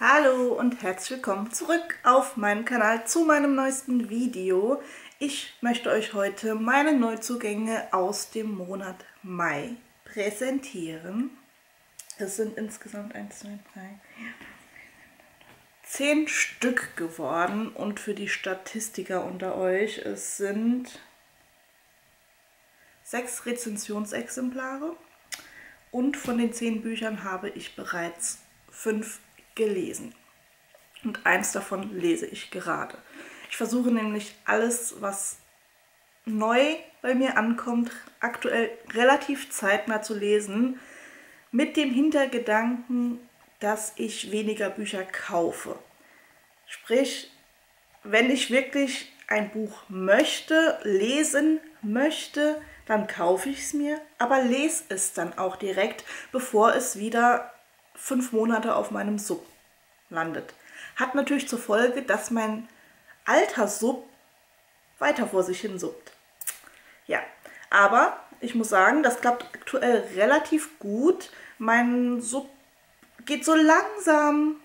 Hallo und herzlich willkommen zurück auf meinem Kanal zu meinem neuesten Video. Ich möchte euch heute meine Neuzugänge aus dem Monat Mai präsentieren. Es sind insgesamt 1, 2, 3, 10 Stück geworden und für die Statistiker unter euch, es sind sechs Rezensionsexemplare und von den zehn Büchern habe ich bereits fünf gelesen. Und eins davon lese ich gerade. Ich versuche nämlich alles, was neu bei mir ankommt, aktuell relativ zeitnah zu lesen, mit dem Hintergedanken, dass ich weniger Bücher kaufe. Sprich, wenn ich wirklich ein Buch möchte, lesen möchte, dann kaufe ich es mir, aber lese es dann auch direkt, bevor es wieder fünf Monate auf meinem Sub landet. Hat natürlich zur Folge, dass mein alter Sub weiter vor sich hin suppt. Ja, aber ich muss sagen, das klappt aktuell relativ gut. Mein Sub geht so langsam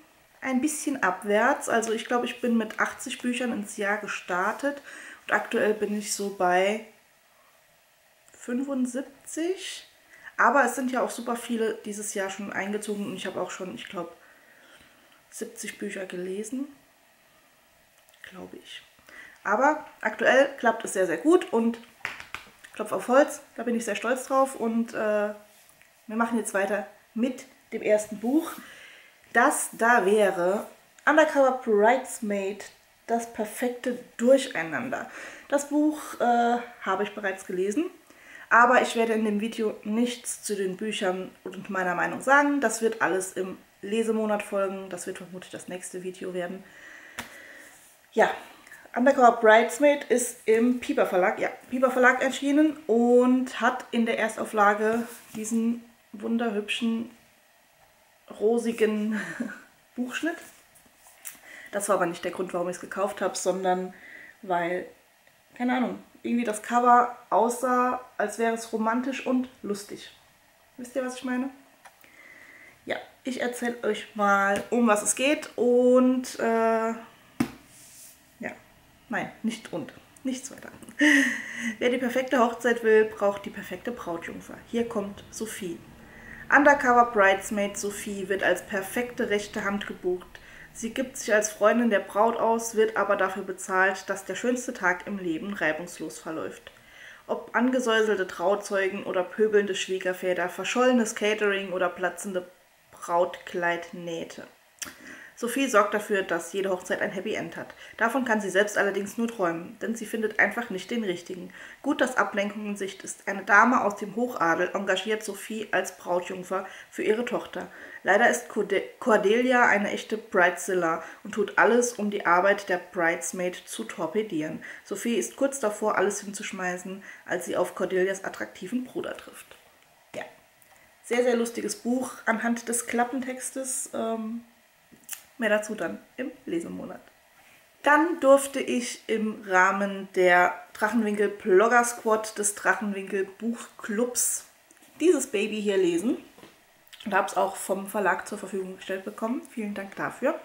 ein bisschen abwärts. Also ich glaube, ich bin mit 80 Büchern ins Jahr gestartet und aktuell bin ich so bei 75. Aber es sind ja auch super viele dieses Jahr schon eingezogen und ich habe auch schon, ich glaube, 70 Bücher gelesen. Glaube ich. Aber aktuell klappt es sehr, sehr gut und Klopf auf Holz, da bin ich sehr stolz drauf und äh, wir machen jetzt weiter mit dem ersten Buch. Das da wäre Undercover Bridesmaid, das perfekte Durcheinander. Das Buch äh, habe ich bereits gelesen aber ich werde in dem Video nichts zu den Büchern und meiner Meinung sagen. Das wird alles im Lesemonat folgen. Das wird vermutlich das nächste Video werden. Ja, Undercover Bridesmaid ist im Pieper Verlag, ja, Pieper Verlag erschienen und hat in der Erstauflage diesen wunderhübschen, rosigen Buchschnitt. Das war aber nicht der Grund, warum ich es gekauft habe, sondern weil, keine Ahnung, irgendwie das Cover aussah, als wäre es romantisch und lustig. Wisst ihr, was ich meine? Ja, ich erzähle euch mal, um was es geht und äh, ja, nein, nicht und, nichts weiter. Wer die perfekte Hochzeit will, braucht die perfekte Brautjungfer. Hier kommt Sophie. Undercover Bridesmaid Sophie wird als perfekte rechte Hand gebucht. Sie gibt sich als Freundin der Braut aus, wird aber dafür bezahlt, dass der schönste Tag im Leben reibungslos verläuft. Ob angesäuselte Trauzeugen oder pöbelnde Schwiegerväter, verschollenes Catering oder platzende Brautkleidnähte. Sophie sorgt dafür, dass jede Hochzeit ein Happy End hat. Davon kann sie selbst allerdings nur träumen, denn sie findet einfach nicht den richtigen. Gut, dass Ablenkung in Sicht ist. Eine Dame aus dem Hochadel engagiert Sophie als Brautjungfer für ihre Tochter. Leider ist Cordelia eine echte Bridezilla und tut alles, um die Arbeit der Bridesmaid zu torpedieren. Sophie ist kurz davor, alles hinzuschmeißen, als sie auf Cordelias attraktiven Bruder trifft. Ja, sehr, sehr lustiges Buch anhand des Klappentextes. Ähm Mehr dazu dann im Lesemonat. Dann durfte ich im Rahmen der Drachenwinkel Blogger Squad des Drachenwinkel Buchclubs dieses Baby hier lesen und habe es auch vom Verlag zur Verfügung gestellt bekommen. Vielen Dank dafür.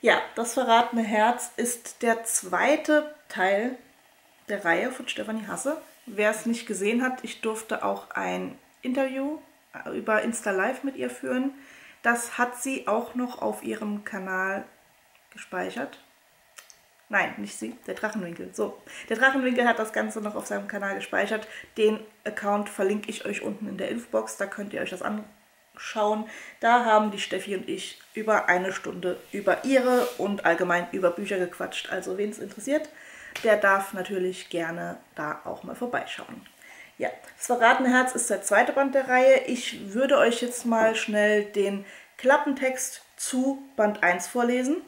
Ja, das verratene Herz ist der zweite Teil der Reihe von Stefanie Hasse. Wer es nicht gesehen hat, ich durfte auch ein Interview über Insta Live mit ihr führen. Das hat sie auch noch auf ihrem Kanal gespeichert. Nein, nicht sie, der Drachenwinkel. So, der Drachenwinkel hat das Ganze noch auf seinem Kanal gespeichert. Den Account verlinke ich euch unten in der Infobox, da könnt ihr euch das anschauen. Da haben die Steffi und ich über eine Stunde über ihre und allgemein über Bücher gequatscht. Also wen es interessiert, der darf natürlich gerne da auch mal vorbeischauen. Ja, das Verratene Herz ist der zweite Band der Reihe. Ich würde euch jetzt mal schnell den Klappentext zu Band 1 vorlesen,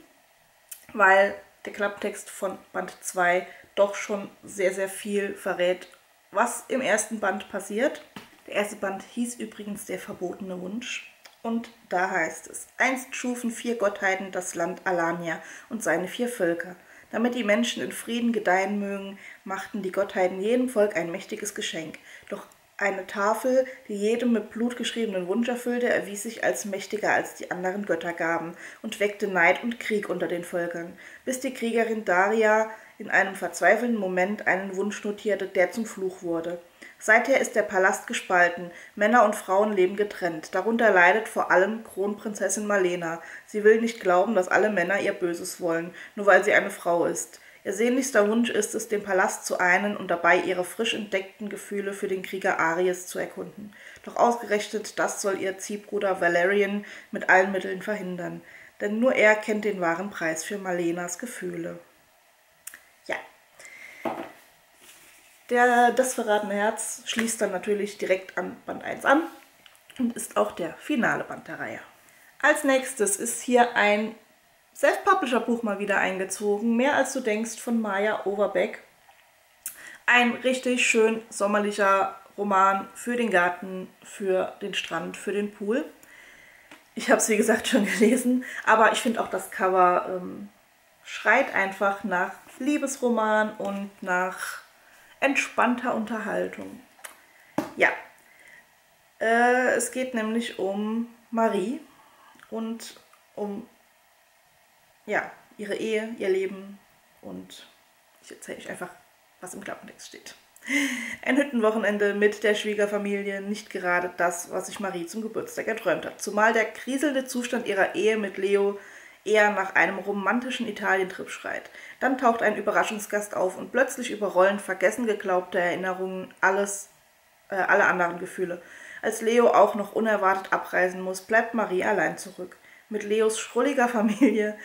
weil der Klappentext von Band 2 doch schon sehr, sehr viel verrät, was im ersten Band passiert. Der erste Band hieß übrigens Der verbotene Wunsch. Und da heißt es, einst schufen vier Gottheiten das Land Alania und seine vier Völker – damit die Menschen in Frieden gedeihen mögen, machten die Gottheiten jedem Volk ein mächtiges Geschenk. Doch Eine Tafel, die jedem mit Blut geschriebenen Wunsch erfüllte, erwies sich als mächtiger als die anderen Göttergaben und weckte Neid und Krieg unter den Völkern, bis die Kriegerin Daria in einem verzweifelnden Moment einen Wunsch notierte, der zum Fluch wurde. Seither ist der Palast gespalten, Männer und Frauen leben getrennt. Darunter leidet vor allem Kronprinzessin Malena. Sie will nicht glauben, dass alle Männer ihr Böses wollen, nur weil sie eine Frau ist. Ihr sehnlichster Wunsch ist es, den Palast zu einen und dabei ihre frisch entdeckten Gefühle für den Krieger Aries zu erkunden. Doch ausgerechnet das soll ihr Ziehbruder Valerian mit allen Mitteln verhindern. Denn nur er kennt den wahren Preis für Malenas Gefühle. Ja. Der Das verratene Herz schließt dann natürlich direkt an Band 1 an und ist auch der finale Band der Reihe. Als nächstes ist hier ein Self-Publisher-Buch mal wieder eingezogen. Mehr als du denkst von Maya Overbeck. Ein richtig schön sommerlicher Roman für den Garten, für den Strand, für den Pool. Ich habe es wie gesagt schon gelesen, aber ich finde auch das Cover ähm, schreit einfach nach Liebesroman und nach entspannter Unterhaltung. Ja, äh, es geht nämlich um Marie und um ja, ihre Ehe, ihr Leben und ich erzähle euch einfach, was im Klappentext steht. Ein Hüttenwochenende mit der Schwiegerfamilie, nicht gerade das, was sich Marie zum Geburtstag erträumt hat. Zumal der kriselnde Zustand ihrer Ehe mit Leo eher nach einem romantischen Italientrip schreit. Dann taucht ein Überraschungsgast auf und plötzlich überrollen vergessen geglaubte Erinnerungen alles, äh, alle anderen Gefühle. Als Leo auch noch unerwartet abreisen muss, bleibt Marie allein zurück. Mit Leos schrulliger Familie,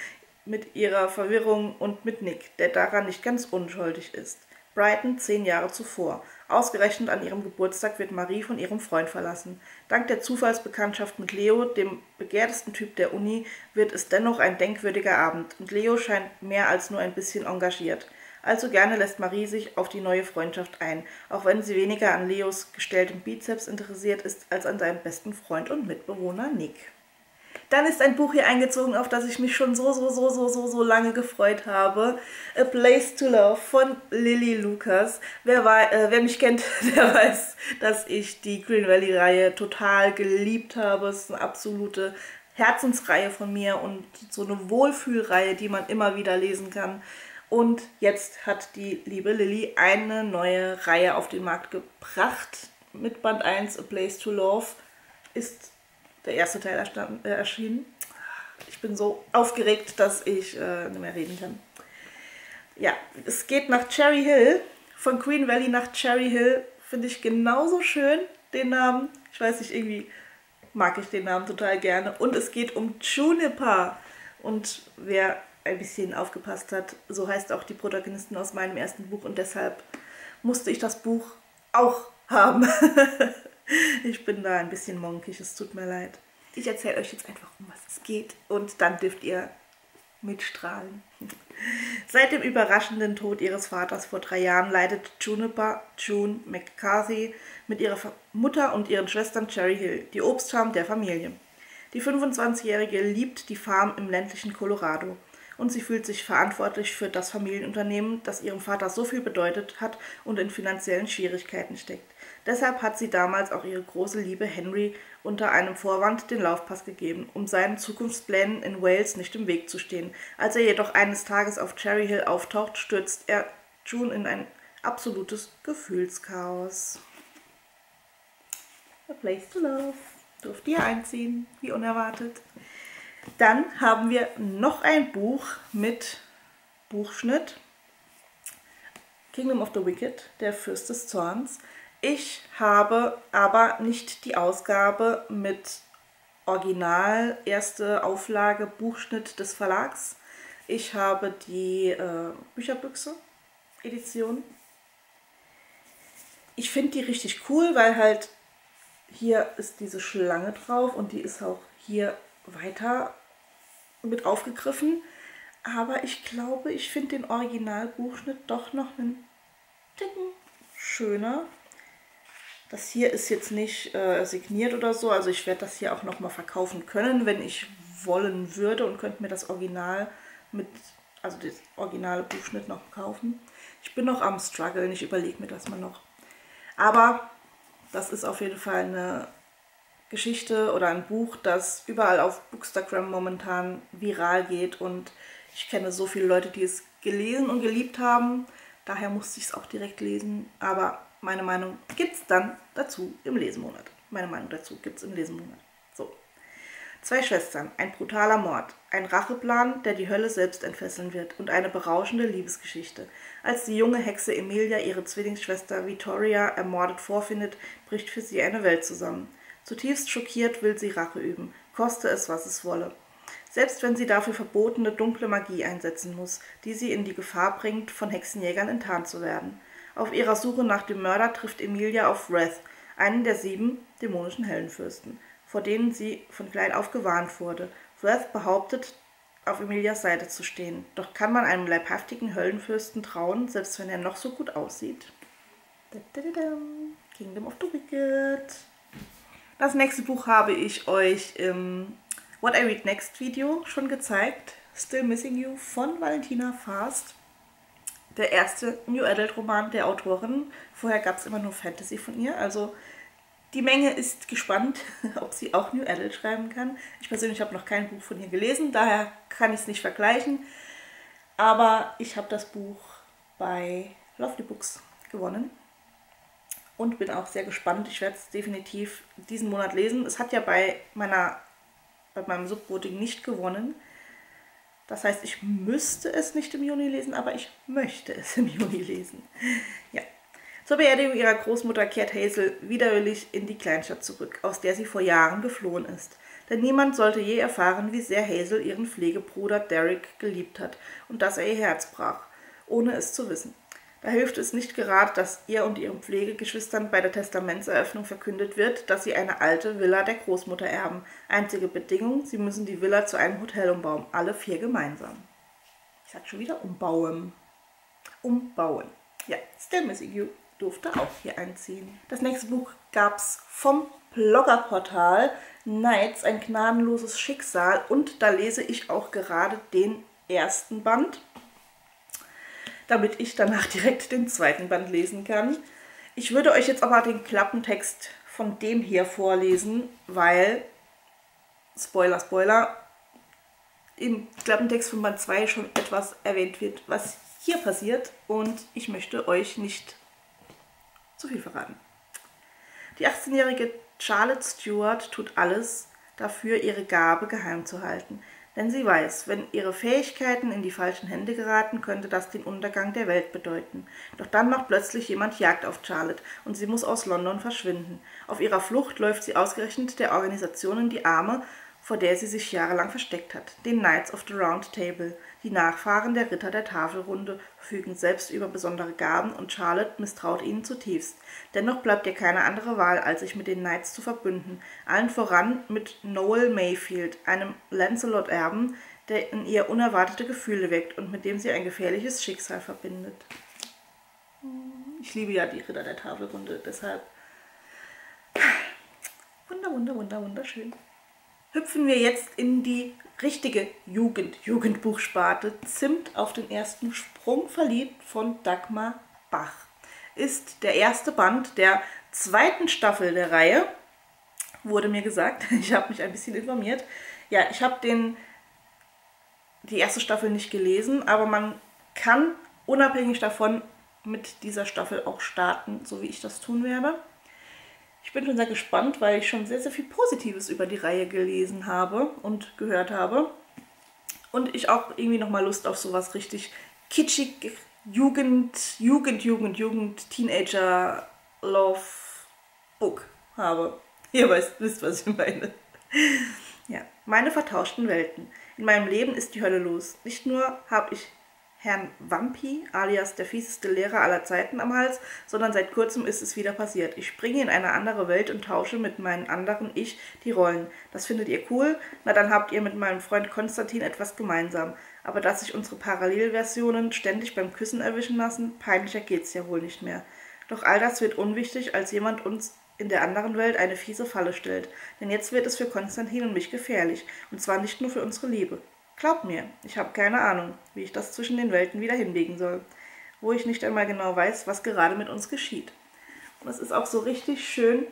mit ihrer Verwirrung und mit Nick, der daran nicht ganz unschuldig ist. Brighton zehn Jahre zuvor. Ausgerechnet an ihrem Geburtstag wird Marie von ihrem Freund verlassen. Dank der Zufallsbekanntschaft mit Leo, dem begehrtesten Typ der Uni, wird es dennoch ein denkwürdiger Abend und Leo scheint mehr als nur ein bisschen engagiert. Allzu gerne lässt Marie sich auf die neue Freundschaft ein, auch wenn sie weniger an Leos gestelltem Bizeps interessiert ist als an seinem besten Freund und Mitbewohner Nick. Dann ist ein Buch hier eingezogen, auf das ich mich schon so, so, so, so, so, so lange gefreut habe. A Place to Love von Lily Lucas. Wer, war, äh, wer mich kennt, der weiß, dass ich die Green Valley-Reihe total geliebt habe. Es ist eine absolute Herzensreihe von mir und so eine Wohlfühlreihe, die man immer wieder lesen kann. Und jetzt hat die liebe Lily eine neue Reihe auf den Markt gebracht mit Band 1 A Place to Love. Ist der erste Teil äh, erschienen. Ich bin so aufgeregt, dass ich äh, nicht mehr reden kann. Ja, es geht nach Cherry Hill. Von Queen Valley nach Cherry Hill finde ich genauso schön, den Namen. Ich weiß nicht, irgendwie mag ich den Namen total gerne. Und es geht um Juniper. Und wer ein bisschen aufgepasst hat, so heißt auch die Protagonistin aus meinem ersten Buch. Und deshalb musste ich das Buch auch haben. Ich bin da ein bisschen monkig, es tut mir leid. Ich erzähle euch jetzt einfach, um was es geht und dann dürft ihr mitstrahlen. Seit dem überraschenden Tod ihres Vaters vor drei Jahren leidet Juniper June McCarthy mit ihrer Mutter und ihren Schwestern Cherry Hill, die Obstfarm der Familie. Die 25-Jährige liebt die Farm im ländlichen Colorado und sie fühlt sich verantwortlich für das Familienunternehmen, das ihrem Vater so viel bedeutet hat und in finanziellen Schwierigkeiten steckt. Deshalb hat sie damals auch ihre große Liebe Henry unter einem Vorwand den Laufpass gegeben, um seinen Zukunftsplänen in Wales nicht im Weg zu stehen. Als er jedoch eines Tages auf Cherry Hill auftaucht, stürzt er June in ein absolutes Gefühlschaos. A Place to Love. Durfte ihr einziehen, wie unerwartet. Dann haben wir noch ein Buch mit Buchschnitt. Kingdom of the Wicked, der Fürst des Zorns. Ich habe aber nicht die Ausgabe mit Original, erste Auflage, Buchschnitt des Verlags. Ich habe die äh, Bücherbüchse Edition. Ich finde die richtig cool, weil halt hier ist diese Schlange drauf und die ist auch hier weiter mit aufgegriffen. Aber ich glaube, ich finde den Originalbuchschnitt doch noch einen Ticken schöner. Das hier ist jetzt nicht äh, signiert oder so, also ich werde das hier auch nochmal verkaufen können, wenn ich wollen würde und könnte mir das Original mit, also das originale Buchschnitt noch kaufen. Ich bin noch am struggeln, ich überlege mir das mal noch. Aber das ist auf jeden Fall eine Geschichte oder ein Buch, das überall auf Bookstagram momentan viral geht und ich kenne so viele Leute, die es gelesen und geliebt haben. Daher musste ich es auch direkt lesen. Aber meine Meinung gibt es dann dazu im Lesemonat. Meine Meinung dazu gibt es im Lesemonat. So. Zwei Schwestern, ein brutaler Mord, ein Racheplan, der die Hölle selbst entfesseln wird und eine berauschende Liebesgeschichte. Als die junge Hexe Emilia ihre Zwillingsschwester Vittoria ermordet vorfindet, bricht für sie eine Welt zusammen. Zutiefst schockiert will sie Rache üben, koste es, was es wolle. Selbst wenn sie dafür verbotene dunkle Magie einsetzen muss, die sie in die Gefahr bringt, von Hexenjägern enttarnt zu werden. Auf ihrer Suche nach dem Mörder trifft Emilia auf Wrath, einen der sieben dämonischen Heldenfürsten, vor denen sie von klein auf gewarnt wurde. Wrath behauptet, auf Emilias Seite zu stehen. Doch kann man einem leibhaftigen Höllenfürsten trauen, selbst wenn er noch so gut aussieht? Kingdom of the Wicked. Das nächste Buch habe ich euch im What I Read Next Video schon gezeigt. Still Missing You von Valentina Fast. Der erste New Adult Roman der Autorin. Vorher gab es immer nur Fantasy von ihr. Also die Menge ist gespannt, ob sie auch New Adult schreiben kann. Ich persönlich habe noch kein Buch von ihr gelesen, daher kann ich es nicht vergleichen. Aber ich habe das Buch bei Lovely Books gewonnen und bin auch sehr gespannt. Ich werde es definitiv diesen Monat lesen. Es hat ja bei, meiner, bei meinem Subvoting nicht gewonnen. Das heißt, ich müsste es nicht im Juni lesen, aber ich möchte es im Juni lesen. Ja. Zur Beerdigung ihrer Großmutter kehrt Hazel widerwillig in die Kleinstadt zurück, aus der sie vor Jahren geflohen ist. Denn niemand sollte je erfahren, wie sehr Hazel ihren Pflegebruder Derek geliebt hat und dass er ihr Herz brach, ohne es zu wissen. Da hilft es nicht gerade, dass ihr und ihren Pflegegeschwistern bei der Testamentseröffnung verkündet wird, dass sie eine alte Villa der Großmutter erben. Einzige Bedingung, sie müssen die Villa zu einem Hotel umbauen, alle vier gemeinsam. Ich sag schon wieder umbauen. Umbauen. Ja, Still Missing You durfte auch hier einziehen. Das nächste Buch gab es vom Bloggerportal Nights, ein gnadenloses Schicksal und da lese ich auch gerade den ersten Band damit ich danach direkt den zweiten Band lesen kann. Ich würde euch jetzt aber den Klappentext von dem hier vorlesen, weil, Spoiler, Spoiler, im Klappentext von Band 2 schon etwas erwähnt wird, was hier passiert und ich möchte euch nicht zu viel verraten. Die 18-jährige Charlotte Stewart tut alles dafür, ihre Gabe geheim zu halten. Denn sie weiß, wenn ihre Fähigkeiten in die falschen Hände geraten, könnte das den Untergang der Welt bedeuten. Doch dann macht plötzlich jemand Jagd auf Charlotte und sie muss aus London verschwinden. Auf ihrer Flucht läuft sie ausgerechnet der Organisation in die Arme, vor der sie sich jahrelang versteckt hat, den Knights of the Round Table. Die Nachfahren der Ritter der Tafelrunde verfügen selbst über besondere Gaben und Charlotte misstraut ihnen zutiefst. Dennoch bleibt ihr keine andere Wahl, als sich mit den Knights zu verbünden, allen voran mit Noel Mayfield, einem Lancelot-Erben, der in ihr unerwartete Gefühle weckt und mit dem sie ein gefährliches Schicksal verbindet. Ich liebe ja die Ritter der Tafelrunde, deshalb wunder, wunder, wunder, wunderschön hüpfen wir jetzt in die richtige Jugend, Jugendbuchsparte. Zimt auf den ersten Sprung verliebt von Dagmar Bach. Ist der erste Band der zweiten Staffel der Reihe, wurde mir gesagt. Ich habe mich ein bisschen informiert. Ja, ich habe den die erste Staffel nicht gelesen, aber man kann unabhängig davon mit dieser Staffel auch starten, so wie ich das tun werde. Ich bin schon sehr gespannt, weil ich schon sehr, sehr viel Positives über die Reihe gelesen habe und gehört habe. Und ich auch irgendwie nochmal Lust auf sowas richtig kitschig, Jugend, Jugend, Jugend, Jugend, Teenager, Love Book habe. Ihr weißt, wisst, was ich meine. Ja, meine vertauschten Welten. In meinem Leben ist die Hölle los. Nicht nur habe ich Herrn Wampi, alias der fieseste Lehrer aller Zeiten, am Hals, sondern seit kurzem ist es wieder passiert. Ich springe in eine andere Welt und tausche mit meinem anderen Ich die Rollen. Das findet ihr cool? Na, dann habt ihr mit meinem Freund Konstantin etwas gemeinsam. Aber dass sich unsere Parallelversionen ständig beim Küssen erwischen lassen, peinlicher geht's ja wohl nicht mehr. Doch all das wird unwichtig, als jemand uns in der anderen Welt eine fiese Falle stellt. Denn jetzt wird es für Konstantin und mich gefährlich. Und zwar nicht nur für unsere Liebe. Glaub mir, ich habe keine Ahnung, wie ich das zwischen den Welten wieder hinlegen soll, wo ich nicht einmal genau weiß, was gerade mit uns geschieht. Und es ist auch so richtig schön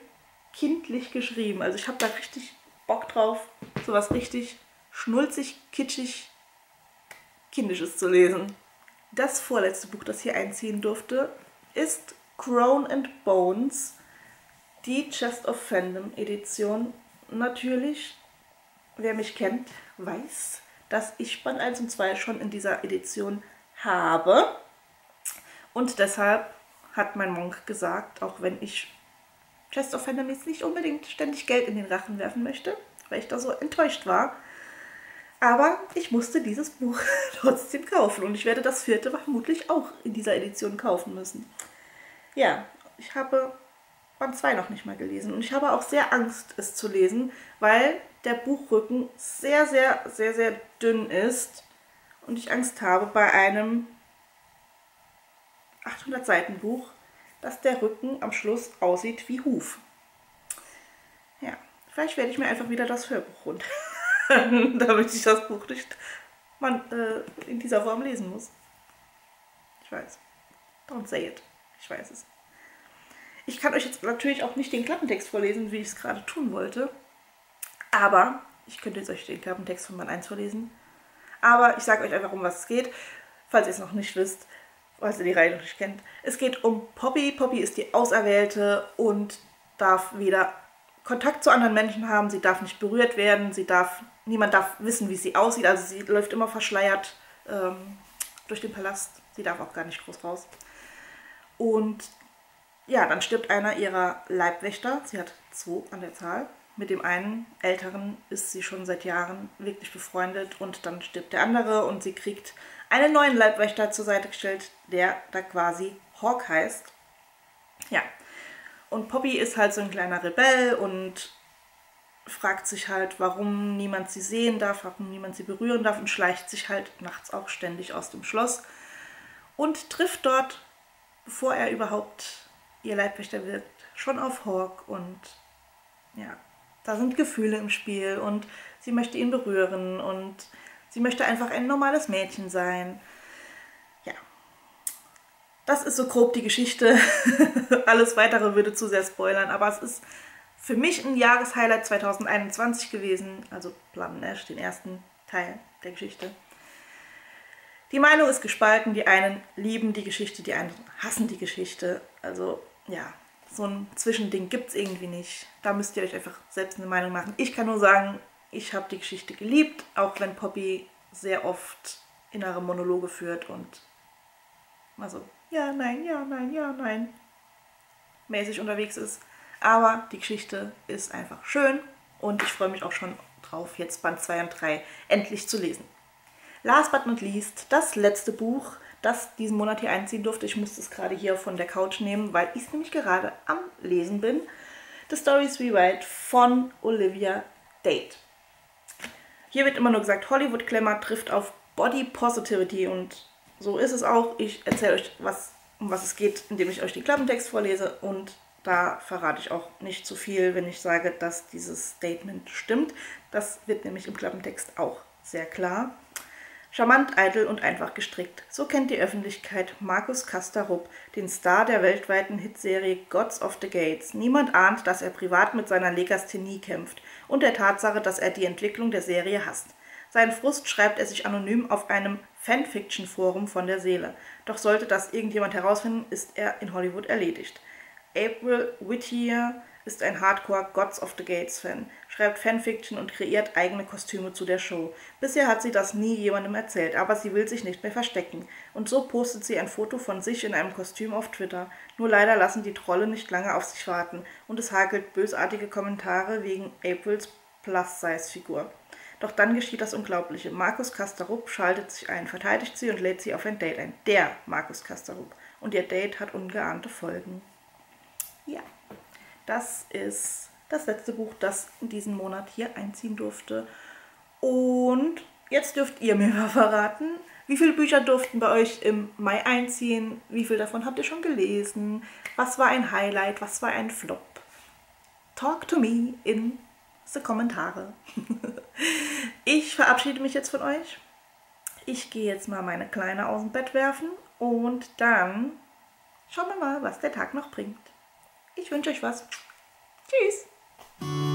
kindlich geschrieben. Also ich habe da richtig Bock drauf, sowas richtig schnulzig, kitschig, kindisches zu lesen. Das vorletzte Buch, das hier einziehen durfte, ist Crown and Bones, die Chest of Fandom Edition. Natürlich, wer mich kennt, weiß, dass ich Band 1 und 2 schon in dieser Edition habe. Und deshalb hat mein Monk gesagt, auch wenn ich Chest of jetzt nicht unbedingt ständig Geld in den Rachen werfen möchte, weil ich da so enttäuscht war. Aber ich musste dieses Buch trotzdem kaufen und ich werde das vierte vermutlich auch in dieser Edition kaufen müssen. Ja, ich habe Band 2 noch nicht mal gelesen und ich habe auch sehr Angst, es zu lesen, weil der Buchrücken sehr, sehr, sehr, sehr dünn ist und ich Angst habe bei einem 800 Seiten Buch, dass der Rücken am Schluss aussieht wie Huf. Ja, vielleicht werde ich mir einfach wieder das Hörbuch runter, damit ich das Buch nicht man, äh, in dieser Form lesen muss. Ich weiß. Don't say it. Ich weiß es. Ich kann euch jetzt natürlich auch nicht den Klappentext vorlesen, wie ich es gerade tun wollte. Aber ich könnte jetzt euch den Klappentext von Band 1 vorlesen. Aber ich sage euch einfach, um was es geht, falls ihr es noch nicht wisst falls ihr die Reihe noch nicht kennt. Es geht um Poppy. Poppy ist die Auserwählte und darf weder Kontakt zu anderen Menschen haben, sie darf nicht berührt werden, sie darf, niemand darf wissen, wie sie aussieht, also sie läuft immer verschleiert ähm, durch den Palast, sie darf auch gar nicht groß raus. Und ja, dann stirbt einer ihrer Leibwächter, sie hat zwei an der Zahl. Mit dem einen älteren ist sie schon seit Jahren wirklich befreundet und dann stirbt der andere und sie kriegt einen neuen Leibwächter zur Seite gestellt, der da quasi Hawk heißt. Ja. Und Poppy ist halt so ein kleiner Rebell und fragt sich halt, warum niemand sie sehen darf, warum niemand sie berühren darf und schleicht sich halt nachts auch ständig aus dem Schloss und trifft dort, bevor er überhaupt ihr Leibwächter wird, schon auf Hawk und ja, da sind Gefühle im Spiel und sie möchte ihn berühren und Sie möchte einfach ein normales Mädchen sein. Ja. Das ist so grob die Geschichte. Alles weitere würde zu sehr spoilern, aber es ist für mich ein Jahreshighlight 2021 gewesen. Also Plum Nash, den ersten Teil der Geschichte. Die Meinung ist gespalten. Die einen lieben die Geschichte, die anderen hassen die Geschichte. Also ja, so ein Zwischending gibt es irgendwie nicht. Da müsst ihr euch einfach selbst eine Meinung machen. Ich kann nur sagen, ich habe die Geschichte geliebt, auch wenn Poppy sehr oft innere Monologe führt und mal so, ja, nein, ja, nein, ja, nein, mäßig unterwegs ist. Aber die Geschichte ist einfach schön und ich freue mich auch schon drauf, jetzt Band 2 und 3 endlich zu lesen. Last but not least, das letzte Buch, das diesen Monat hier einziehen durfte. Ich musste es gerade hier von der Couch nehmen, weil ich nämlich gerade am Lesen bin. The Stories We Write von Olivia Date. Hier wird immer nur gesagt, Hollywood Glamour trifft auf Body Positivity und so ist es auch. Ich erzähle euch, was, um was es geht, indem ich euch den Klappentext vorlese und da verrate ich auch nicht zu viel, wenn ich sage, dass dieses Statement stimmt. Das wird nämlich im Klappentext auch sehr klar. Charmant, eitel und einfach gestrickt. So kennt die Öffentlichkeit Markus Kasterup, den Star der weltweiten Hitserie Gods of the Gates. Niemand ahnt, dass er privat mit seiner Legasthenie kämpft und der Tatsache, dass er die Entwicklung der Serie hasst. Seinen Frust schreibt er sich anonym auf einem Fanfiction-Forum von der Seele. Doch sollte das irgendjemand herausfinden, ist er in Hollywood erledigt. April Whittier ist ein Hardcore Gods of the Gates Fan, schreibt Fanfiction und kreiert eigene Kostüme zu der Show. Bisher hat sie das nie jemandem erzählt, aber sie will sich nicht mehr verstecken. Und so postet sie ein Foto von sich in einem Kostüm auf Twitter. Nur leider lassen die Trolle nicht lange auf sich warten und es hakelt bösartige Kommentare wegen Aprils Plus-Size-Figur. Doch dann geschieht das Unglaubliche. Markus Kasterup schaltet sich ein, verteidigt sie und lädt sie auf ein Date ein. Der Markus Kasterup. Und ihr Date hat ungeahnte Folgen. Ja. Das ist das letzte Buch, das in diesem Monat hier einziehen durfte. Und jetzt dürft ihr mir mal verraten, wie viele Bücher durften bei euch im Mai einziehen? Wie viel davon habt ihr schon gelesen? Was war ein Highlight? Was war ein Flop? Talk to me in the Kommentare. ich verabschiede mich jetzt von euch. Ich gehe jetzt mal meine Kleine aus dem Bett werfen und dann schauen wir mal, was der Tag noch bringt. Ich wünsche euch was. Tschüss.